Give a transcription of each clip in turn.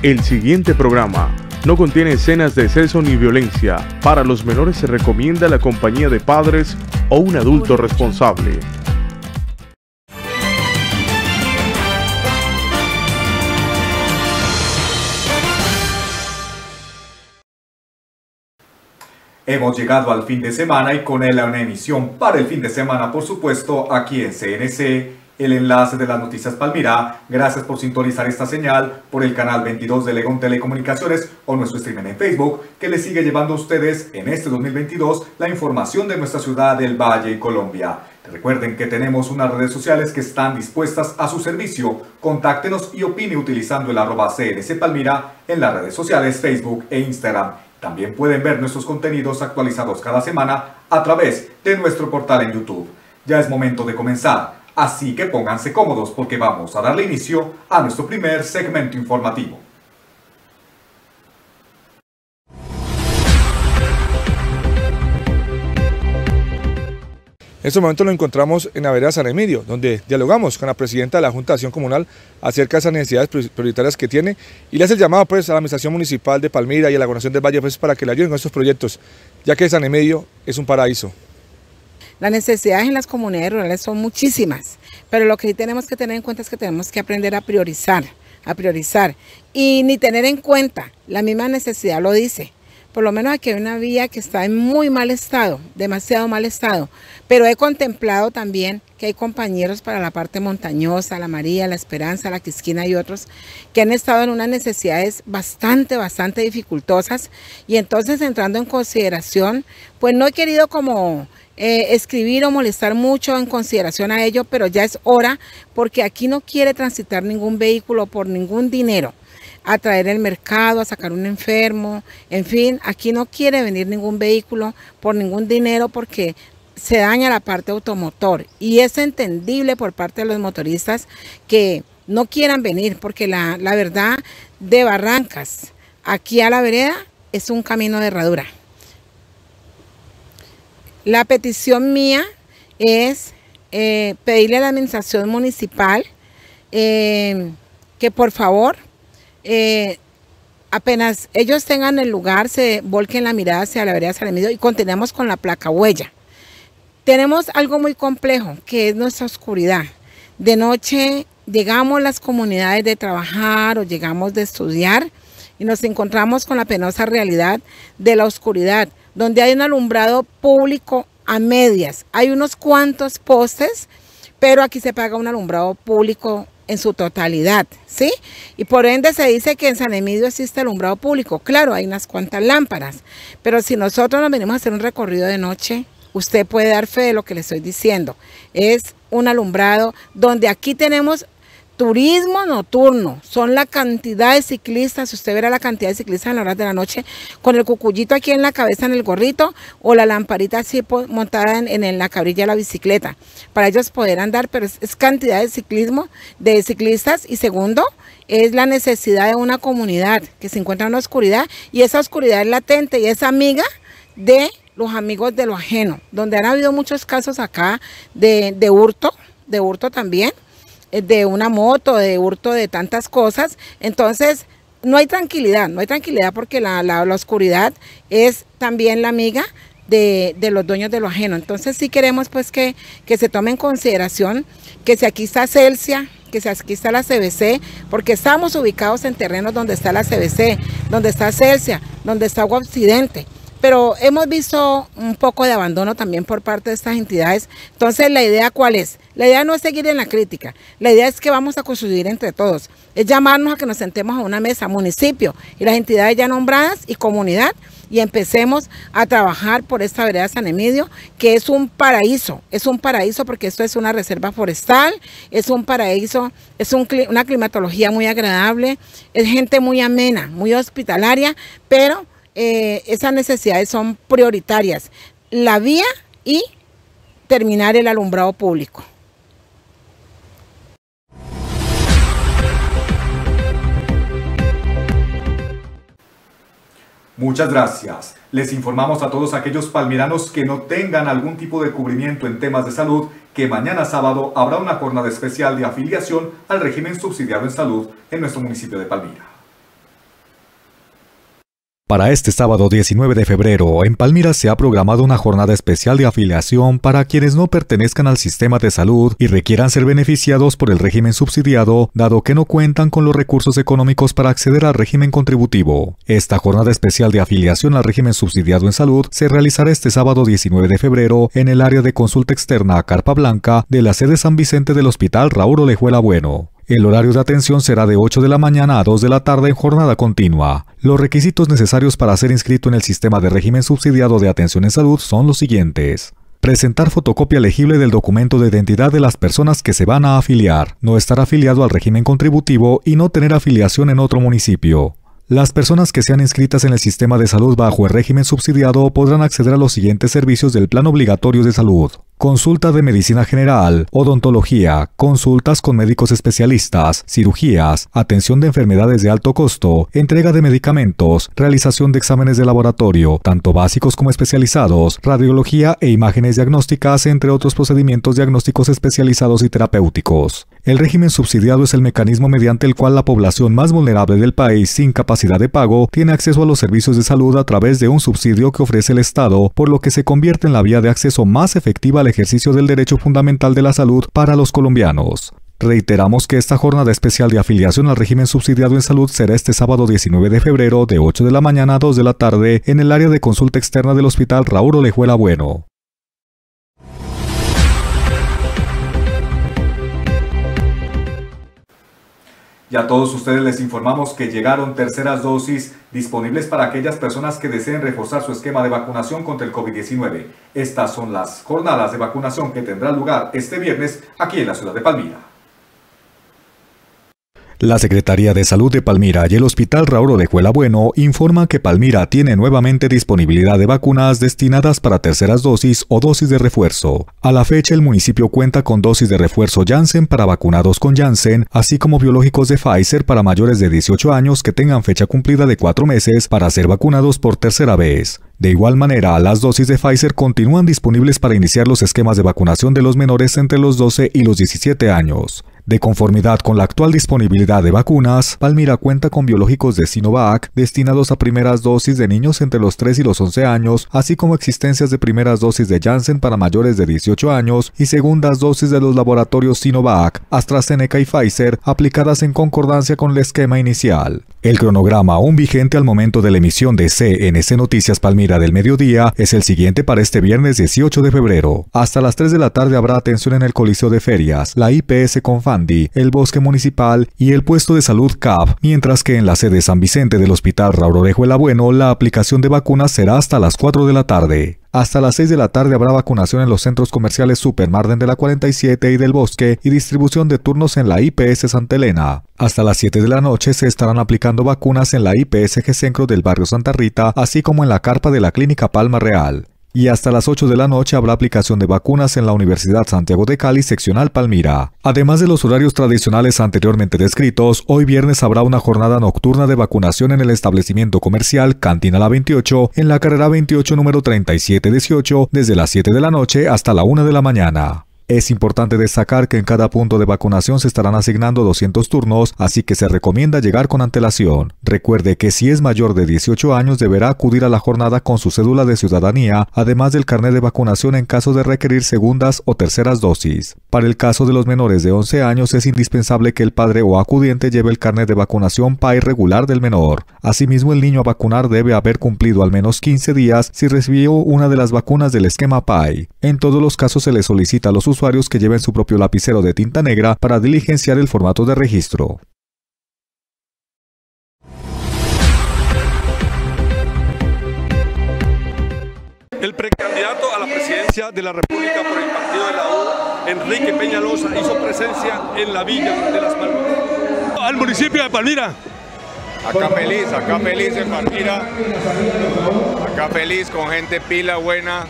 El siguiente programa no contiene escenas de exceso ni violencia. Para los menores se recomienda la compañía de padres o un adulto responsable. Hemos llegado al fin de semana y con él a una emisión para el fin de semana, por supuesto, aquí en CNC, el enlace de las noticias Palmira. Gracias por sintonizar esta señal por el canal 22 de Legón Telecomunicaciones o nuestro streaming en Facebook, que le sigue llevando a ustedes en este 2022 la información de nuestra ciudad del Valle y Colombia. Recuerden que tenemos unas redes sociales que están dispuestas a su servicio. Contáctenos y opine utilizando el arroba CNC Palmira en las redes sociales Facebook e Instagram. También pueden ver nuestros contenidos actualizados cada semana a través de nuestro portal en YouTube. Ya es momento de comenzar, así que pónganse cómodos porque vamos a darle inicio a nuestro primer segmento informativo. En este momento lo encontramos en la vereda San Emilio, donde dialogamos con la presidenta de la Junta de Acción Comunal acerca de esas necesidades prioritarias que tiene y le hace el llamado pues, a la Administración Municipal de Palmira y a la Gobernación del Valle pues, para que le ayuden con estos proyectos, ya que San Emilio es un paraíso. Las necesidades en las comunidades rurales son muchísimas, pero lo que sí tenemos que tener en cuenta es que tenemos que aprender a priorizar, a priorizar y ni tener en cuenta, la misma necesidad lo dice, por lo menos aquí hay una vía que está en muy mal estado, demasiado mal estado, pero he contemplado también que hay compañeros para la parte montañosa, la María, la Esperanza, la Quisquina y otros, que han estado en unas necesidades bastante, bastante dificultosas y entonces entrando en consideración, pues no he querido como eh, escribir o molestar mucho en consideración a ello, pero ya es hora porque aquí no quiere transitar ningún vehículo por ningún dinero a traer el mercado, a sacar un enfermo, en fin, aquí no quiere venir ningún vehículo por ningún dinero porque se daña la parte automotor y es entendible por parte de los motoristas que no quieran venir porque la, la verdad de Barrancas aquí a la vereda es un camino de herradura. La petición mía es eh, pedirle a la administración municipal eh, que por favor eh, apenas ellos tengan el lugar, se volquen la mirada hacia la vereda San y continuamos con la placa huella. Tenemos algo muy complejo, que es nuestra oscuridad. De noche llegamos las comunidades de trabajar o llegamos de estudiar y nos encontramos con la penosa realidad de la oscuridad, donde hay un alumbrado público a medias. Hay unos cuantos postes, pero aquí se paga un alumbrado público en su totalidad, ¿sí? Y por ende se dice que en San Emidio existe alumbrado público. Claro, hay unas cuantas lámparas, pero si nosotros nos venimos a hacer un recorrido de noche, usted puede dar fe de lo que le estoy diciendo. Es un alumbrado donde aquí tenemos turismo nocturno, son la cantidad de ciclistas, si usted verá la cantidad de ciclistas en la hora de la noche, con el cucullito aquí en la cabeza, en el gorrito, o la lamparita así montada en, la cabrilla de la bicicleta, para ellos poder andar, pero es, cantidad de ciclismo, de ciclistas, y segundo, es la necesidad de una comunidad que se encuentra en la oscuridad, y esa oscuridad es latente y es amiga de los amigos de lo ajeno, donde han habido muchos casos acá de, de hurto, de hurto también, de una moto, de hurto de tantas cosas. Entonces, no hay tranquilidad, no hay tranquilidad porque la, la, oscuridad es también la amiga de, de, los dueños de lo ajeno. Entonces sí queremos pues que, que se tome en consideración que si aquí está Celsia, que si aquí está la CBC, porque estamos ubicados en terrenos donde está la CBC, donde está Celsia, donde está Agua Occidente pero hemos visto un poco de abandono también por parte de estas entidades. Entonces, ¿la idea cuál es? La idea no es seguir en la crítica, la idea es que vamos a construir entre todos, es llamarnos a que nos sentemos a una mesa, municipio y las entidades ya nombradas y comunidad, y empecemos a trabajar por esta vereda San Emidio, que es un paraíso, es un paraíso porque esto es una reserva forestal, es un paraíso, es una climatología muy agradable, es gente muy amena, muy hospitalaria, pero eh, esas necesidades son prioritarias. La vía y terminar el alumbrado público. Muchas gracias. Les informamos a todos aquellos palmiranos que no tengan algún tipo de cubrimiento en temas de salud que mañana sábado habrá una jornada especial de afiliación al régimen subsidiado en salud en nuestro municipio de Palmira. Para este sábado 19 de febrero, en Palmira se ha programado una jornada especial de afiliación para quienes no pertenezcan al sistema de salud y requieran ser beneficiados por el régimen subsidiado, dado que no cuentan con los recursos económicos para acceder al régimen contributivo. Esta jornada especial de afiliación al régimen subsidiado en salud se realizará este sábado 19 de febrero en el área de consulta externa Carpa Blanca de la sede San Vicente del Hospital Raúl Olejuela Bueno. El horario de atención será de 8 de la mañana a 2 de la tarde en jornada continua. Los requisitos necesarios para ser inscrito en el sistema de régimen subsidiado de atención en salud son los siguientes. Presentar fotocopia legible del documento de identidad de las personas que se van a afiliar, no estar afiliado al régimen contributivo y no tener afiliación en otro municipio. Las personas que sean inscritas en el sistema de salud bajo el régimen subsidiado podrán acceder a los siguientes servicios del Plan Obligatorio de Salud consulta de medicina general, odontología, consultas con médicos especialistas, cirugías, atención de enfermedades de alto costo, entrega de medicamentos, realización de exámenes de laboratorio, tanto básicos como especializados, radiología e imágenes diagnósticas, entre otros procedimientos diagnósticos especializados y terapéuticos. El régimen subsidiado es el mecanismo mediante el cual la población más vulnerable del país sin capacidad de pago tiene acceso a los servicios de salud a través de un subsidio que ofrece el Estado, por lo que se convierte en la vía de acceso más efectiva al ejercicio del derecho fundamental de la salud para los colombianos. Reiteramos que esta jornada especial de afiliación al régimen subsidiado en salud será este sábado 19 de febrero de 8 de la mañana a 2 de la tarde en el área de consulta externa del Hospital Raúl Olejuela Bueno. Y a todos ustedes les informamos que llegaron terceras dosis disponibles para aquellas personas que deseen reforzar su esquema de vacunación contra el COVID-19. Estas son las jornadas de vacunación que tendrán lugar este viernes aquí en la ciudad de Palmira. La Secretaría de Salud de Palmira y el Hospital Rauro de Juela Bueno informa que Palmira tiene nuevamente disponibilidad de vacunas destinadas para terceras dosis o dosis de refuerzo. A la fecha, el municipio cuenta con dosis de refuerzo Janssen para vacunados con Janssen, así como biológicos de Pfizer para mayores de 18 años que tengan fecha cumplida de cuatro meses para ser vacunados por tercera vez. De igual manera, las dosis de Pfizer continúan disponibles para iniciar los esquemas de vacunación de los menores entre los 12 y los 17 años. De conformidad con la actual disponibilidad de vacunas, Palmira cuenta con biológicos de Sinovac destinados a primeras dosis de niños entre los 3 y los 11 años, así como existencias de primeras dosis de Janssen para mayores de 18 años y segundas dosis de los laboratorios Sinovac, AstraZeneca y Pfizer aplicadas en concordancia con el esquema inicial. El cronograma aún vigente al momento de la emisión de CNC Noticias Palmira del mediodía es el siguiente para este viernes 18 de febrero. Hasta las 3 de la tarde habrá atención en el Coliseo de Ferias, la IPS Confan el Bosque Municipal y el puesto de salud CAP, mientras que en la sede San Vicente del Hospital Raúl el Bueno la aplicación de vacunas será hasta las 4 de la tarde. Hasta las 6 de la tarde habrá vacunación en los centros comerciales Supermarden de la 47 y del Bosque y distribución de turnos en la IPS Santa Elena. Hasta las 7 de la noche se estarán aplicando vacunas en la IPSG Centro del barrio Santa Rita, así como en la carpa de la Clínica Palma Real y hasta las 8 de la noche habrá aplicación de vacunas en la Universidad Santiago de Cali, seccional Palmira. Además de los horarios tradicionales anteriormente descritos, hoy viernes habrá una jornada nocturna de vacunación en el establecimiento comercial Cantina La 28 en la carrera 28 número 3718 desde las 7 de la noche hasta la 1 de la mañana. Es importante destacar que en cada punto de vacunación se estarán asignando 200 turnos, así que se recomienda llegar con antelación. Recuerde que si es mayor de 18 años deberá acudir a la jornada con su cédula de ciudadanía, además del carnet de vacunación en caso de requerir segundas o terceras dosis. Para el caso de los menores de 11 años es indispensable que el padre o acudiente lleve el carnet de vacunación PAI regular del menor. Asimismo, el niño a vacunar debe haber cumplido al menos 15 días si recibió una de las vacunas del esquema PAI. En todos los casos se le solicita a los usuarios que lleven su propio lapicero de tinta negra para diligenciar el formato de registro. El precandidato a la presidencia de la República por el partido de la U, Enrique Peñalosa, hizo presencia en la villa de Las Palmas. Al municipio de Palmira. Acá feliz, acá feliz en Palmira. Acá feliz con gente pila buena,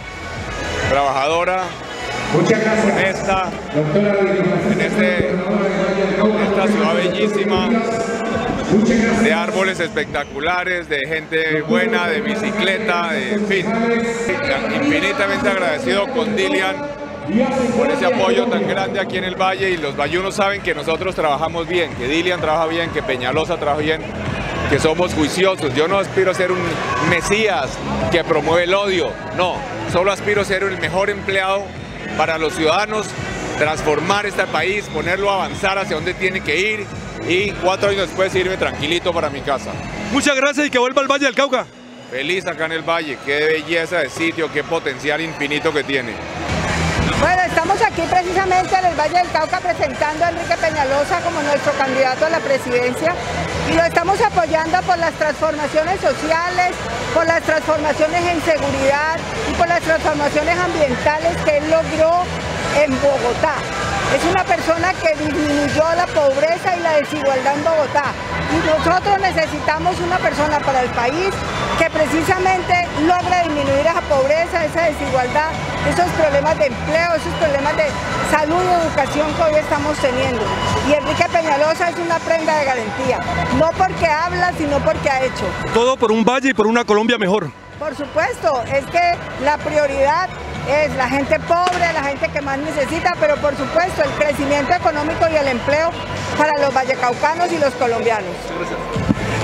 trabajadora, honesta, en, este, en esta ciudad bellísima, de árboles espectaculares, de gente buena, de bicicleta, de, en fin. Infinitamente agradecido con Dilian por ese apoyo tan grande aquí en el Valle y los vallunos saben que nosotros trabajamos bien, que Dilian trabaja bien, que Peñalosa trabaja bien que somos juiciosos. Yo no aspiro a ser un mesías que promueve el odio, no, solo aspiro a ser el mejor empleado para los ciudadanos, transformar este país, ponerlo a avanzar hacia donde tiene que ir y cuatro años después irme tranquilito para mi casa. Muchas gracias y que vuelva al Valle del Cauca. Feliz acá en el Valle, qué belleza de sitio, qué potencial infinito que tiene. Bueno, estamos aquí precisamente en el Valle del Cauca presentando a Enrique Peñalosa como nuestro candidato a la presidencia y lo estamos apoyando por las transformaciones sociales, por las transformaciones en seguridad y por las transformaciones ambientales que él logró en Bogotá. Es una persona que disminuyó la pobreza y la desigualdad en Bogotá. Y nosotros necesitamos una persona para el país que precisamente logre disminuir esa pobreza, esa desigualdad, esos problemas de empleo, esos problemas de salud y educación que hoy estamos teniendo. Y Enrique Peñalosa es una prenda de garantía, no porque habla, sino porque ha hecho. Todo por un valle y por una Colombia mejor. Por supuesto, es que la prioridad es la gente pobre, la gente que más necesita, pero por supuesto el crecimiento económico y el empleo para los vallecaucanos y los colombianos.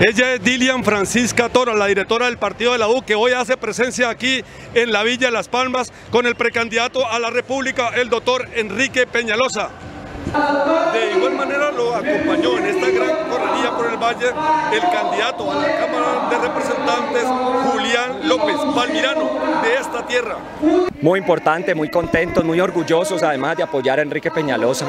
Ella es Dilian Francisca Toro, la directora del partido de la U, que hoy hace presencia aquí en la Villa de Las Palmas con el precandidato a la República, el doctor Enrique Peñalosa. De igual manera lo acompañó en esta gran por el Valle el candidato a la Cámara de Representantes, Julián López, palmirano de esta tierra. Muy importante, muy contentos, muy orgullosos además de apoyar a Enrique Peñalosa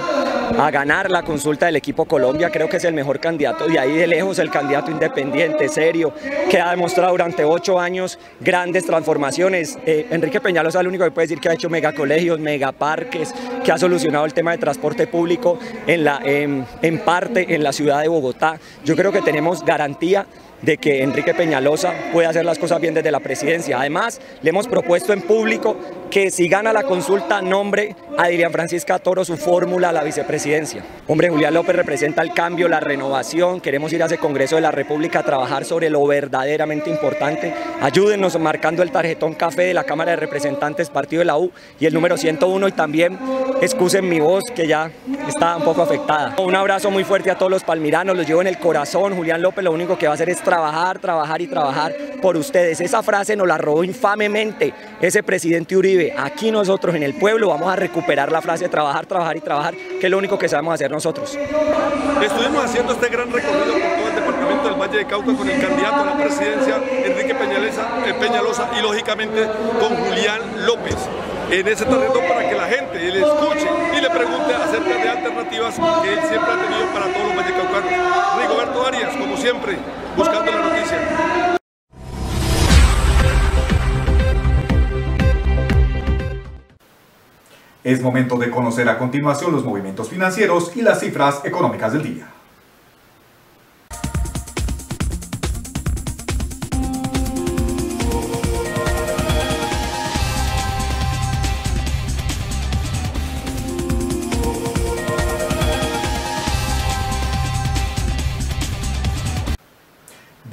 a ganar la consulta del equipo Colombia. Creo que es el mejor candidato de ahí de lejos, el candidato independiente, serio, que ha demostrado durante ocho años grandes transformaciones. Eh, Enrique Peñalosa es el único que puede decir que ha hecho megacolegios, megaparques, que ha solucionado el tema de transporte público en, la, en, en parte en la ciudad de Bogotá. Yo creo que tenemos garantía de que Enrique Peñalosa puede hacer las cosas bien desde la presidencia. Además, le hemos propuesto en público que si gana la consulta nombre a Dilian Francisca Toro su fórmula a la vicepresidencia. Hombre, Julián López representa el cambio, la renovación, queremos ir a ese Congreso de la República a trabajar sobre lo verdaderamente importante. Ayúdenos marcando el tarjetón café de la Cámara de Representantes Partido de la U y el número 101 y también excusen mi voz que ya está un poco afectada. Un abrazo muy fuerte a todos los palmiranos, los llevo en el corazón. Julián López lo único que va a hacer es trabajar, trabajar y trabajar por ustedes. Esa frase nos la robó infamemente ese presidente Uribe. Aquí nosotros en el pueblo vamos a recuperar la frase trabajar, trabajar y trabajar, que es lo único que sabemos hacer nosotros. Estuvimos haciendo este gran recorrido por todo el departamento del Valle de Cauca con el candidato a la presidencia, Enrique Peñalosa, eh, Peñalosa y lógicamente con Julián López en ese terreno para gente le escuche y le pregunte acerca de alternativas que él siempre ha tenido para todos los vallecaucanos. Rigoberto Arias, como siempre, buscando la noticia. Es momento de conocer a continuación los movimientos financieros y las cifras económicas del día.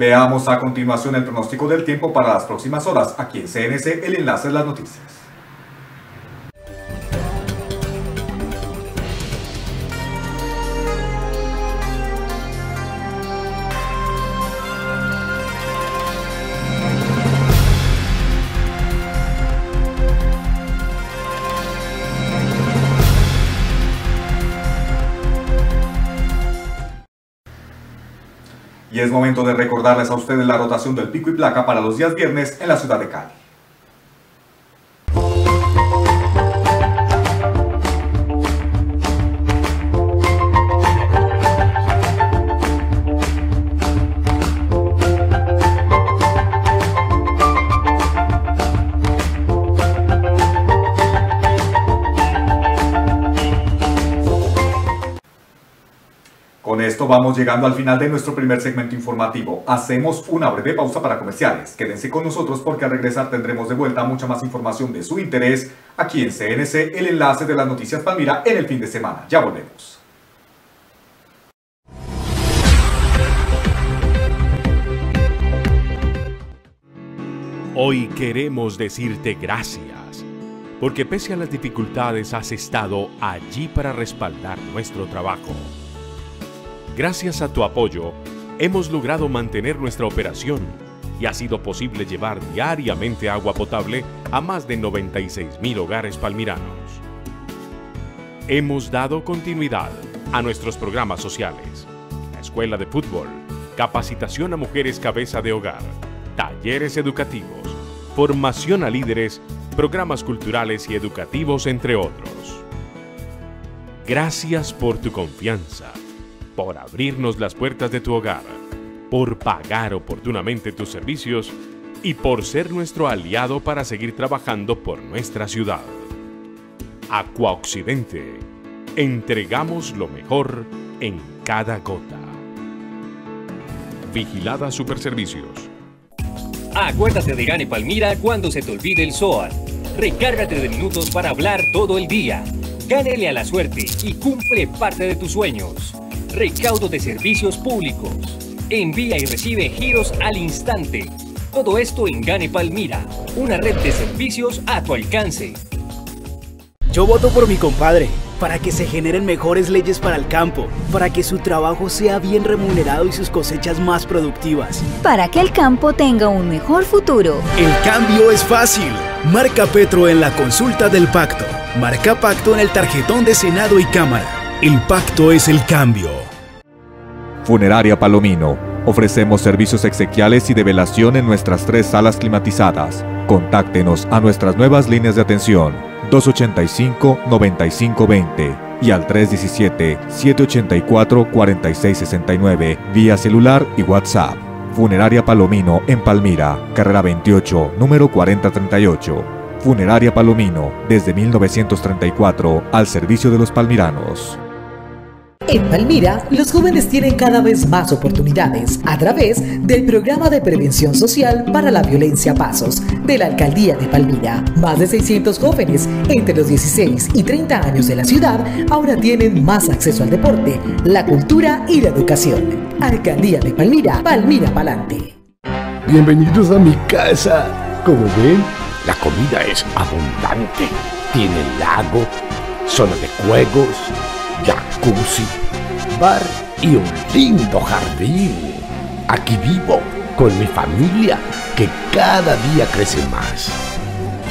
Veamos a continuación el pronóstico del tiempo para las próximas horas. Aquí en CNC, el enlace de las noticias. Es momento de recordarles a ustedes la rotación del pico y placa para los días viernes en la ciudad de Cali. Vamos llegando al final de nuestro primer segmento informativo. Hacemos una breve pausa para comerciales. Quédense con nosotros porque al regresar tendremos de vuelta mucha más información de su interés aquí en CNC, el enlace de las noticias Palmira en el fin de semana. Ya volvemos. Hoy queremos decirte gracias, porque pese a las dificultades has estado allí para respaldar nuestro trabajo. Gracias a tu apoyo, hemos logrado mantener nuestra operación y ha sido posible llevar diariamente agua potable a más de 96 mil hogares palmiranos. Hemos dado continuidad a nuestros programas sociales, la escuela de fútbol, capacitación a mujeres cabeza de hogar, talleres educativos, formación a líderes, programas culturales y educativos, entre otros. Gracias por tu confianza, por abrirnos las puertas de tu hogar, por pagar oportunamente tus servicios y por ser nuestro aliado para seguir trabajando por nuestra ciudad. Aqua Occidente. Entregamos lo mejor en cada gota. Vigilada Superservicios. Acuérdate de Gane Palmira cuando se te olvide el SOAT. Recárgate de minutos para hablar todo el día. Gánele a la suerte y cumple parte de tus sueños. Recaudo de servicios públicos. Envía y recibe giros al instante. Todo esto en Gane Palmira, una red de servicios a tu alcance. Yo voto por mi compadre, para que se generen mejores leyes para el campo, para que su trabajo sea bien remunerado y sus cosechas más productivas. Para que el campo tenga un mejor futuro. El cambio es fácil. Marca Petro en la consulta del pacto. Marca Pacto en el tarjetón de Senado y Cámara. El pacto es el cambio. Funeraria Palomino. Ofrecemos servicios exequiales y de velación en nuestras tres salas climatizadas. Contáctenos a nuestras nuevas líneas de atención 285-9520 y al 317-784-4669 vía celular y WhatsApp. Funeraria Palomino en Palmira, carrera 28, número 4038. Funeraria Palomino, desde 1934, al servicio de los palmiranos. En Palmira, los jóvenes tienen cada vez más oportunidades a través del programa de prevención social para la violencia Pasos de la Alcaldía de Palmira. Más de 600 jóvenes entre los 16 y 30 años de la ciudad ahora tienen más acceso al deporte, la cultura y la educación. Alcaldía de Palmira, Palmira Palante. Bienvenidos a mi casa. Como ven, la comida es abundante. Tiene lago, zona de juegos, jacuzzi, bar y un lindo jardín. Aquí vivo con mi familia que cada día crece más.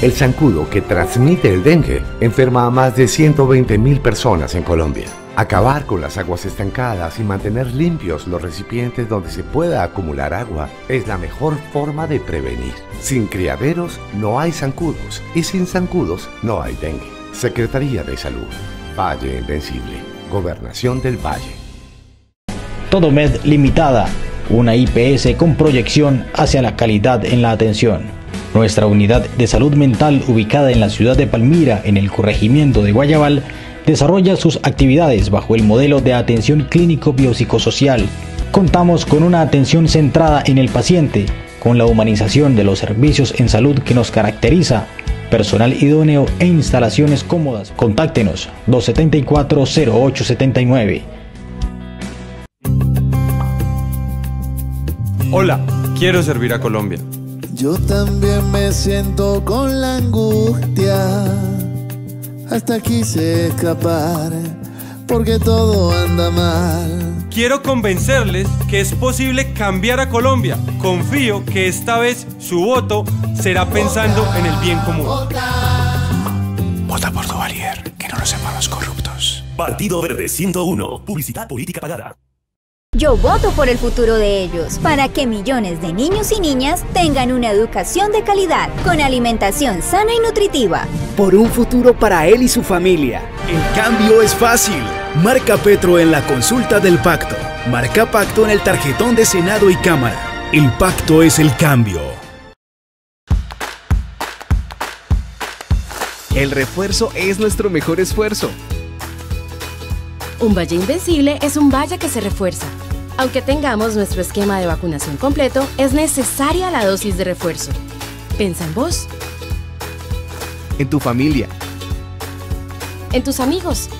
El zancudo que transmite el dengue enferma a más de 120 mil personas en Colombia. Acabar con las aguas estancadas y mantener limpios los recipientes donde se pueda acumular agua es la mejor forma de prevenir. Sin criaderos no hay zancudos y sin zancudos no hay dengue. Secretaría de Salud. Valle Invencible. Gobernación del Valle. Todo Med Limitada, una IPS con proyección hacia la calidad en la atención. Nuestra unidad de salud mental ubicada en la ciudad de Palmira, en el corregimiento de Guayabal, desarrolla sus actividades bajo el modelo de atención clínico biopsicosocial. Contamos con una atención centrada en el paciente, con la humanización de los servicios en salud que nos caracteriza personal idóneo e instalaciones cómodas. Contáctenos 274-0879. Hola, quiero servir a Colombia. Yo también me siento con la angustia. Hasta quise escapar porque todo anda mal. Quiero convencerles que es posible cambiar a Colombia. Confío que esta vez su voto será pensando en el bien común. Vota por Duvalier, que no nos sepamos corruptos. Partido Verde 101. Publicidad política pagada. Yo voto por el futuro de ellos, para que millones de niños y niñas tengan una educación de calidad, con alimentación sana y nutritiva. Por un futuro para él y su familia. El cambio es fácil. Marca Petro en la consulta del pacto. Marca Pacto en el tarjetón de Senado y Cámara. El pacto es el cambio. El refuerzo es nuestro mejor esfuerzo. Un valle invencible es un valle que se refuerza. Aunque tengamos nuestro esquema de vacunación completo, es necesaria la dosis de refuerzo. Pensa en vos. En tu familia. En tus amigos.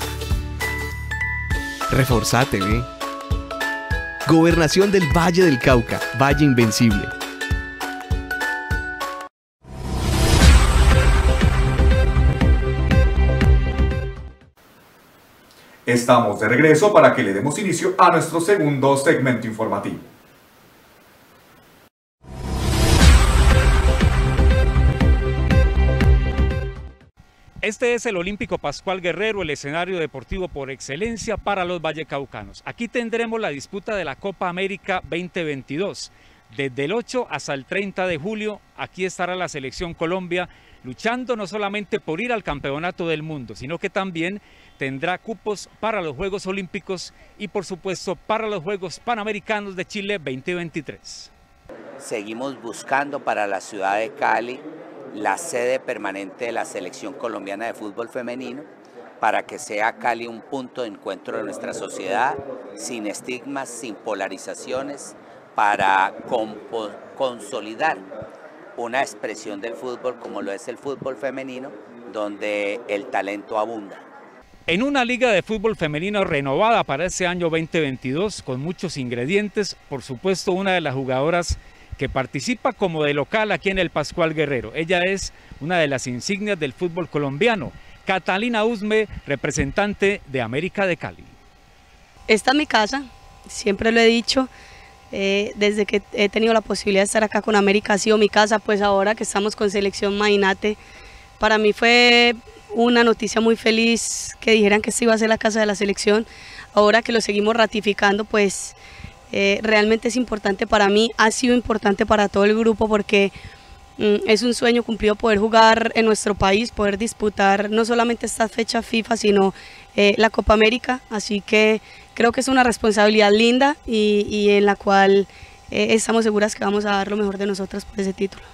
Reforzate, ¿eh? Gobernación del Valle del Cauca, Valle Invencible. Estamos de regreso para que le demos inicio a nuestro segundo segmento informativo. Este es el Olímpico Pascual Guerrero, el escenario deportivo por excelencia para los vallecaucanos. Aquí tendremos la disputa de la Copa América 2022. Desde el 8 hasta el 30 de julio, aquí estará la selección Colombia luchando no solamente por ir al campeonato del mundo, sino que también tendrá cupos para los Juegos Olímpicos y por supuesto para los Juegos Panamericanos de Chile 2023. Seguimos buscando para la ciudad de Cali la sede permanente de la selección colombiana de fútbol femenino para que sea Cali un punto de encuentro de nuestra sociedad, sin estigmas, sin polarizaciones, para consolidar una expresión del fútbol como lo es el fútbol femenino, donde el talento abunda. En una liga de fútbol femenino renovada para ese año 2022 con muchos ingredientes, por supuesto una de las jugadoras participa como de local aquí en el Pascual Guerrero. Ella es una de las insignias del fútbol colombiano. Catalina Usme, representante de América de Cali. Esta es mi casa, siempre lo he dicho, eh, desde que he tenido la posibilidad de estar acá con América, ha sido mi casa, pues ahora que estamos con selección Mainate, para mí fue una noticia muy feliz que dijeran que esta iba a ser la casa de la selección, ahora que lo seguimos ratificando, pues eh, realmente es importante para mí, ha sido importante para todo el grupo porque mm, es un sueño cumplido poder jugar en nuestro país, poder disputar no solamente esta fecha FIFA, sino eh, la Copa América, así que creo que es una responsabilidad linda y, en la cual eh, estamos seguras que vamos a dar lo mejor de nosotros por ese título.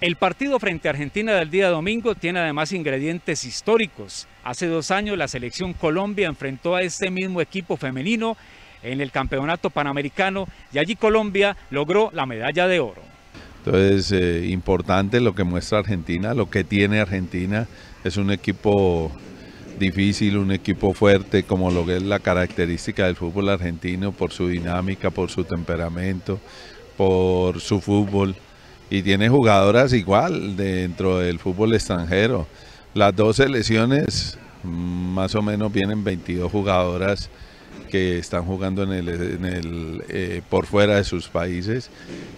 El partido frente a Argentina del día domingo tiene además ingredientes históricos. Hace dos años la selección Colombia enfrentó a este mismo equipo femenino en el Campeonato Panamericano y allí Colombia logró la medalla de oro. Entonces, eh, importante lo que muestra Argentina, lo que tiene Argentina, es un equipo difícil, un equipo fuerte, como lo que es la característica del fútbol argentino, por su dinámica, por su temperamento, por su fútbol. Y tiene jugadoras igual dentro del fútbol extranjero. Las dos selecciones, mm, más o menos, vienen 22 jugadoras que están jugando en el, eh, por fuera de sus países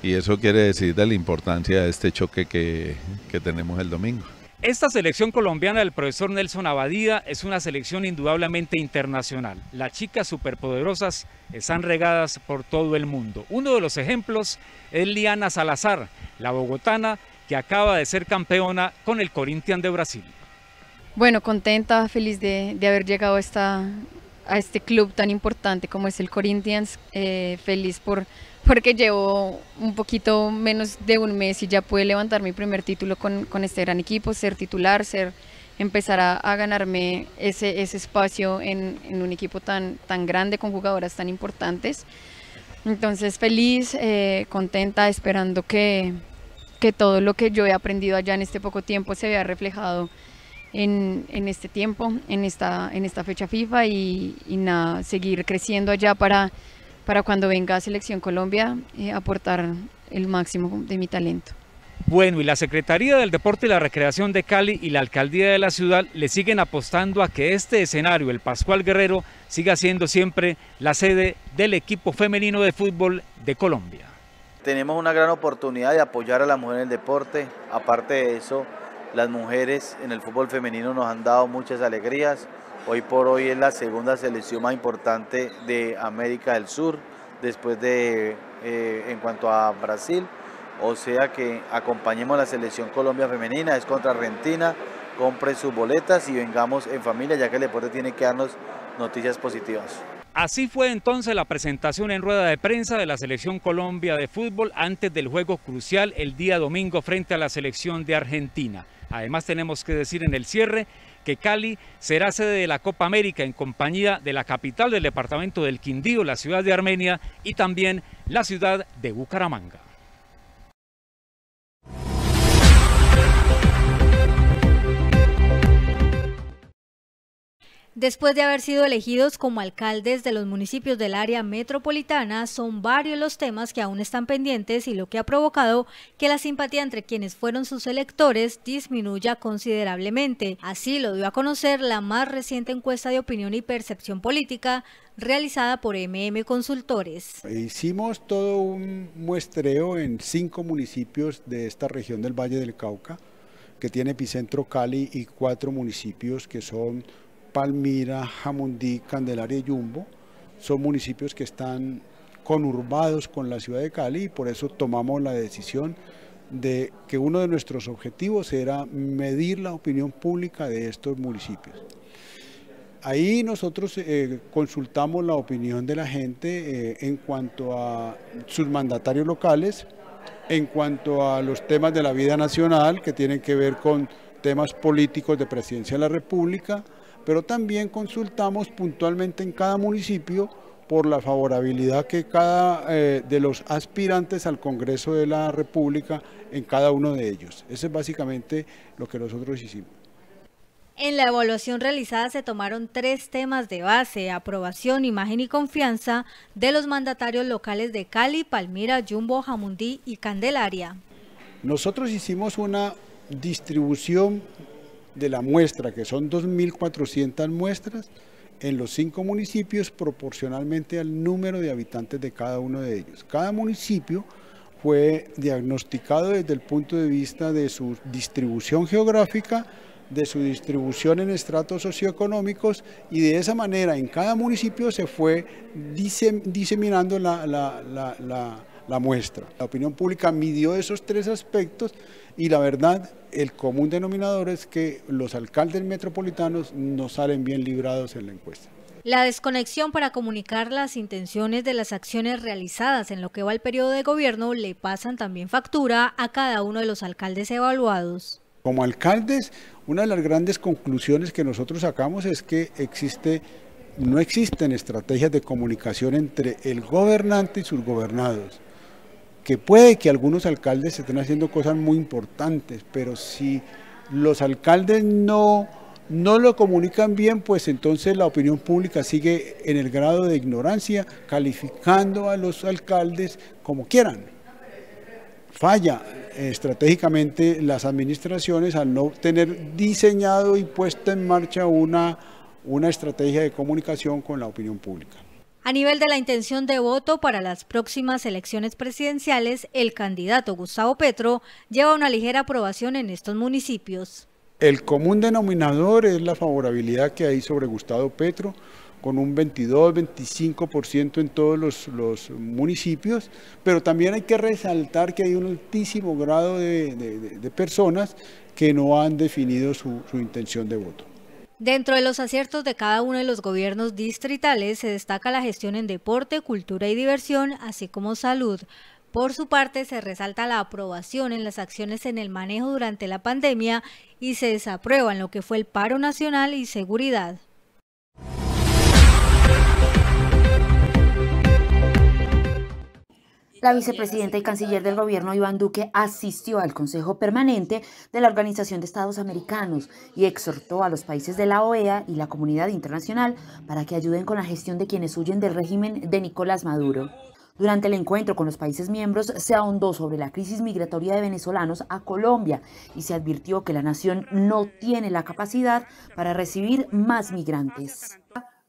y eso quiere decir de la importancia de este choque que, que tenemos el domingo. Esta selección colombiana del profesor Nelson Abadía es una selección indudablemente internacional. Las chicas superpoderosas están regadas por todo el mundo. Uno de los ejemplos es Liana Salazar, la bogotana que acaba de ser campeona con el Corinthians de Brasil. Bueno, contenta, feliz de, de haber llegado a esta, a este club tan importante como es el Corinthians. Eh, feliz por porque llevo un poquito menos de un mes y ya pude levantar mi primer título con, con este gran equipo, ser titular, ser empezar a, a ganarme ese, ese espacio en, en, un equipo tan, tan grande con jugadoras tan importantes. Entonces feliz, eh, contenta, esperando que, que todo lo que yo he aprendido allá en este poco tiempo se vea reflejado en, en, este tiempo, en esta, en esta fecha FIFA y, y nada, seguir creciendo allá para, para cuando venga a Selección Colombia eh, aportar el máximo de mi talento. Bueno, y la Secretaría del Deporte y la Recreación de Cali y la Alcaldía de la ciudad le siguen apostando a que este escenario, el Pascual Guerrero, siga siendo siempre la sede del equipo femenino de fútbol de Colombia. Tenemos una gran oportunidad de apoyar a la mujer en el deporte, aparte de eso, las mujeres en el fútbol femenino nos han dado muchas alegrías. Hoy por hoy es la segunda selección más importante de América del Sur, después de eh, en cuanto a Brasil. O sea que acompañemos a la selección Colombia femenina, es contra Argentina, compre sus boletas y vengamos en familia, ya que el deporte tiene que darnos noticias positivas. Así fue entonces la presentación en rueda de prensa de la selección Colombia de fútbol antes del juego crucial el día domingo frente a la selección de Argentina. Además tenemos que decir en el cierre que Cali será sede de la Copa América en compañía de la capital del departamento del Quindío, la ciudad de Armenia y también la ciudad de Bucaramanga. Después de haber sido elegidos como alcaldes de los municipios del área metropolitana, son varios los temas que aún están pendientes y lo que ha provocado que la simpatía entre quienes fueron sus electores disminuya considerablemente. Así lo dio a conocer la más reciente encuesta de opinión y percepción política realizada por MM Consultores. Hicimos todo un muestreo en cinco municipios de esta región del Valle del Cauca que tiene epicentro Cali y cuatro municipios que son Palmira, Jamundí, Candelaria y Yumbo. Son municipios que están conurbados con la ciudad de Cali y por eso tomamos la decisión de que uno de nuestros objetivos era medir la opinión pública de estos municipios. Ahí nosotros eh, consultamos la opinión de la gente eh, en cuanto a sus mandatarios locales, en cuanto a los temas de la vida nacional que tienen que ver con temas políticos de presidencia de la República, pero también consultamos puntualmente en cada municipio por la favorabilidad que cada eh, de los aspirantes al Congreso de la República en cada uno de ellos. Eso es básicamente lo que nosotros hicimos. En la evaluación realizada se tomaron tres temas de base, aprobación, imagen y confianza de los mandatarios locales de Cali, Palmira, Jumbo, Jamundí y Candelaria. Nosotros hicimos una distribución de la muestra, que son 2.400 muestras, en los cinco municipios proporcionalmente al número de habitantes de cada uno de ellos. Cada municipio fue diagnosticado desde el punto de vista de su distribución geográfica, de su distribución en estratos socioeconómicos y de esa manera en cada municipio se fue diseminando la, la, muestra. La opinión pública midió esos tres aspectos y la verdad, el común denominador es que los alcaldes metropolitanos no salen bien librados en la encuesta. La desconexión para comunicar las intenciones de las acciones realizadas en lo que va el periodo de gobierno le pasan también factura a cada uno de los alcaldes evaluados. Como alcaldes, una de las grandes conclusiones que nosotros sacamos es que existe, no existen estrategias de comunicación entre el gobernante y sus gobernados. Que puede que algunos alcaldes estén haciendo cosas muy importantes, pero si los alcaldes no, no lo comunican bien, pues entonces la opinión pública sigue en el grado de ignorancia, calificando a los alcaldes como quieran. Falla estratégicamente las administraciones al no tener diseñado y puesto en marcha una, una estrategia de comunicación con la opinión pública. A nivel de la intención de voto para las próximas elecciones presidenciales, el candidato Gustavo Petro lleva una ligera aprobación en estos municipios. El común denominador es la favorabilidad que hay sobre Gustavo Petro, con un 22-25% en todos los, municipios, pero también hay que resaltar que hay un altísimo grado de, personas que no han definido su, su intención de voto. Dentro de los aciertos de cada uno de los gobiernos distritales se destaca la gestión en deporte, cultura y diversión, así como salud. Por su parte, se resalta la aprobación en las acciones en el manejo durante la pandemia y se desaprueba en lo que fue el paro nacional y seguridad. La vicepresidenta y canciller del gobierno Iván Duque asistió al Consejo Permanente de la Organización de Estados Americanos y exhortó a los países de la OEA y la comunidad internacional para que ayuden con la gestión de quienes huyen del régimen de Nicolás Maduro. Durante el encuentro con los países miembros se ahondó sobre la crisis migratoria de venezolanos a Colombia y se advirtió que la nación no tiene la capacidad para recibir más migrantes.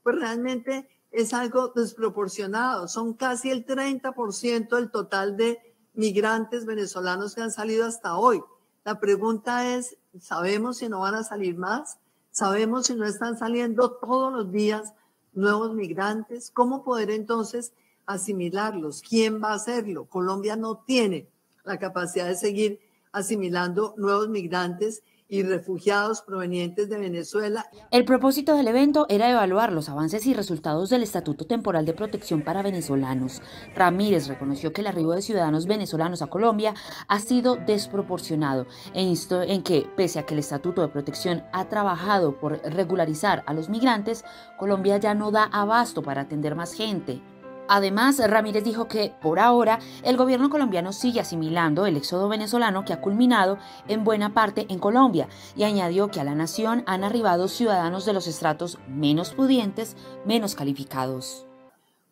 Pues realmente es algo desproporcionado. Son casi el 30% del total de migrantes venezolanos que han salido hasta hoy. La pregunta es, ¿sabemos si no van a salir más? ¿Sabemos si no están saliendo todos los días nuevos migrantes? ¿Cómo poder entonces asimilarlos? ¿Quién va a hacerlo? Colombia no tiene la capacidad de seguir asimilando nuevos migrantes y refugiados provenientes de Venezuela. El propósito del evento era evaluar los avances y resultados del Estatuto Temporal de Protección para Venezolanos. Ramírez reconoció que el arribo de ciudadanos venezolanos a Colombia ha sido desproporcionado e instó en que, pese a que el Estatuto de Protección ha trabajado por regularizar a los migrantes, Colombia ya no da abasto para atender más gente. Además, Ramírez dijo que, por ahora, el gobierno colombiano sigue asimilando el éxodo venezolano que ha culminado en buena parte en Colombia y añadió que a la nación han arribado ciudadanos de los estratos menos pudientes, menos calificados.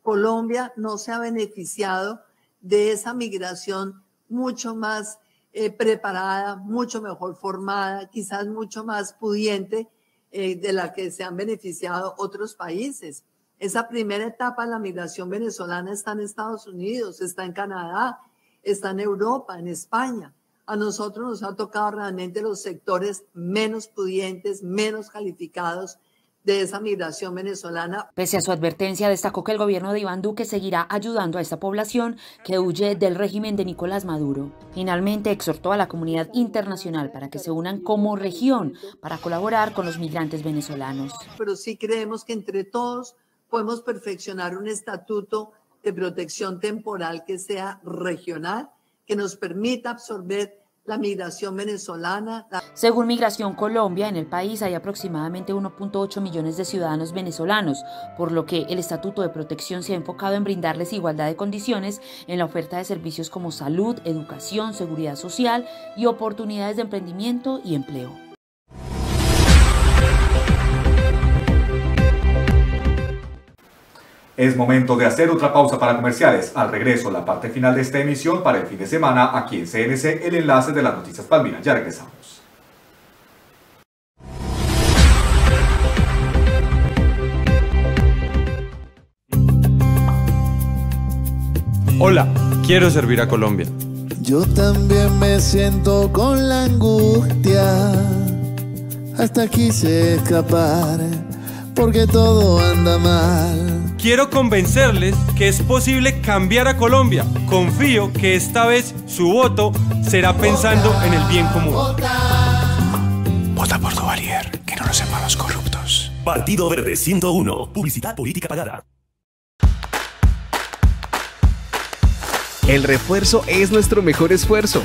Colombia no se ha beneficiado de esa migración mucho más eh, preparada, mucho mejor formada, quizás mucho más pudiente eh, de la que se han beneficiado otros países. Esa primera etapa de la migración venezolana está en Estados Unidos, está en Canadá, está en Europa, en España. A nosotros nos ha tocado realmente los sectores menos pudientes, menos calificados de esa migración venezolana. Pese a su advertencia, destacó que el gobierno de Iván Duque seguirá ayudando a esta población que huye del régimen de Nicolás Maduro. Finalmente, exhortó a la comunidad internacional para que se unan como región para colaborar con los migrantes venezolanos. Pero sí creemos que entre todos podemos perfeccionar un estatuto de protección temporal que sea regional, que nos permita absorber la migración venezolana. Según Migración Colombia, en el país hay aproximadamente 1.8 millones de ciudadanos venezolanos, por lo que el Estatuto de Protección se ha enfocado en brindarles igualdad de condiciones en la oferta de servicios como salud, educación, seguridad social y oportunidades de emprendimiento y empleo. Es momento de hacer otra pausa para comerciales. Al regreso, la parte final de esta emisión para el fin de semana aquí en CNC, el enlace de las noticias Palmira. Ya regresamos. Hola, quiero servir a Colombia. Yo también me siento con la angustia. Hasta quise escapar porque todo anda mal. Quiero convencerles que es posible cambiar a Colombia. Confío que esta vez su voto será pensando en el bien común. Vota por Duvalier, que no nos sepan los corruptos. Partido Verde 101. Publicidad política pagada. El refuerzo es nuestro mejor esfuerzo.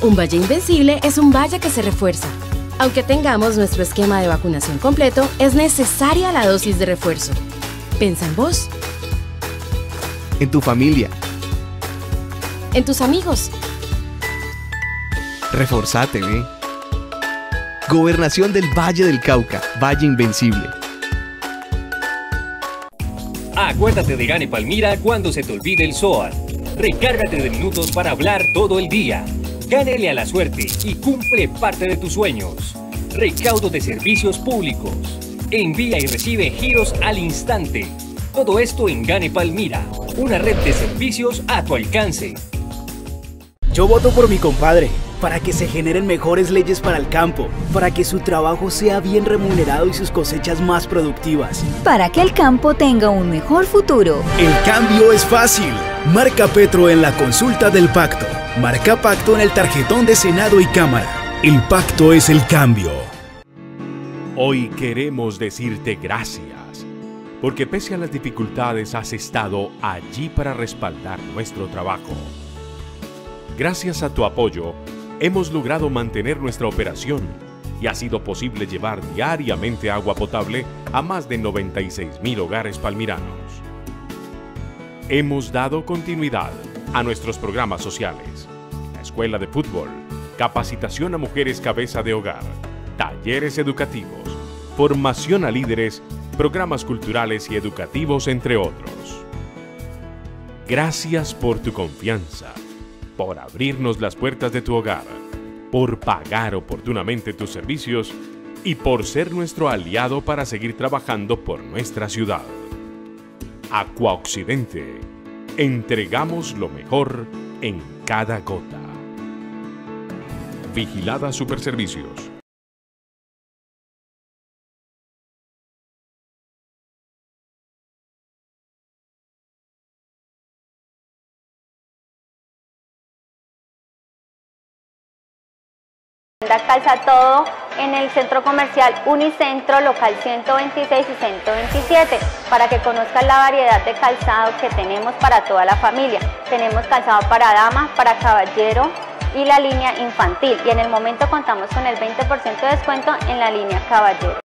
Un valle invencible es un valle que se refuerza. Aunque tengamos nuestro esquema de vacunación completo, es necesaria la dosis de refuerzo. Pensa en vos. En tu familia. En tus amigos. Reforzate, ¿eh? Gobernación del Valle del Cauca, Valle Invencible. Acuérdate de Gane Palmira cuando se te olvide el SOAT. Recárgate de minutos para hablar todo el día. Gánele a la suerte y cumple parte de tus sueños. Recaudo de servicios públicos. Envía y recibe giros al instante. Todo esto en Gane Palmira, una red de servicios a tu alcance. Yo voto por mi compadre, para que se generen mejores leyes para el campo, para que su trabajo sea bien remunerado y sus cosechas más productivas. Para que el campo tenga un mejor futuro. El cambio es fácil. Marca Petro en la consulta del pacto. Marca Pacto en el tarjetón de Senado y Cámara. El pacto es el cambio. Hoy queremos decirte gracias, porque pese a las dificultades has estado allí para respaldar nuestro trabajo. Gracias a tu apoyo, hemos logrado mantener nuestra operación y ha sido posible llevar diariamente agua potable a más de 96 mil hogares palmiranos. Hemos dado continuidad a nuestros programas sociales, escuela de fútbol, capacitación a mujeres cabeza de hogar, talleres educativos, formación a líderes, programas culturales y educativos, entre otros. Gracias por tu confianza por abrirnos las puertas de tu hogar, por pagar oportunamente tus servicios y por ser nuestro aliado para seguir trabajando por nuestra ciudad. Aqua Occidente. Entregamos lo mejor en cada gota. Vigilada Superservicios. Calza todo en el centro comercial Unicentro, local 126 y 127, para que conozcan la variedad de calzado que tenemos para toda la familia. Tenemos calzado para dama, para caballero y la línea infantil. Y en el momento contamos con el 20% de descuento en la línea caballero.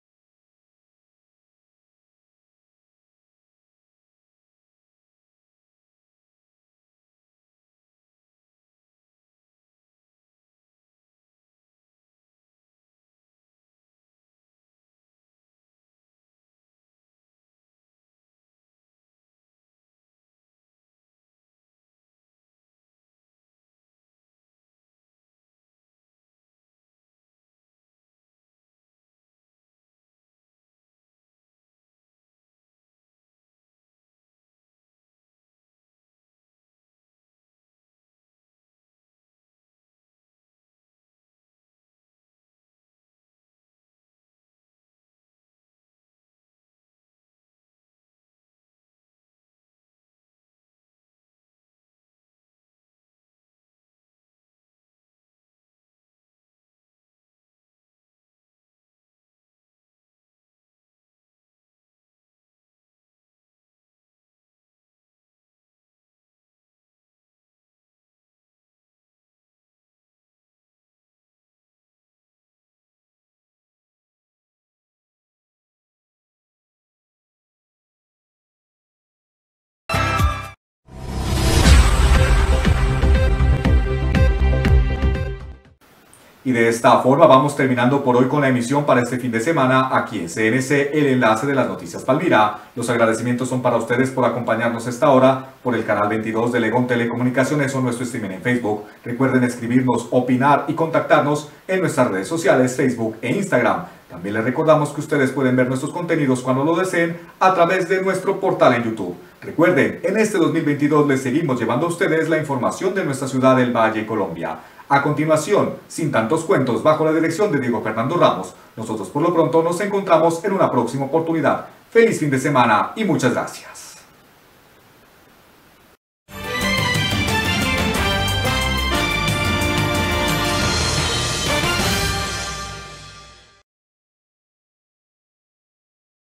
Y de esta forma vamos terminando por hoy con la emisión para este fin de semana aquí en CNC, el enlace de las noticias Palmira. Los agradecimientos son para ustedes por acompañarnos esta hora por el canal 22 de Legón Telecomunicaciones o nuestro streaming en Facebook. Recuerden escribirnos, opinar y contactarnos en nuestras redes sociales, Facebook e Instagram. También les recordamos que ustedes pueden ver nuestros contenidos cuando lo deseen a través de nuestro portal en YouTube. Recuerden, en este 2022 les seguimos llevando a ustedes la información de nuestra ciudad del Valle, Colombia. A continuación, sin tantos cuentos, bajo la dirección de Diego Fernando Ramos, nosotros por lo pronto nos encontramos en una próxima oportunidad. Feliz fin de semana y muchas gracias.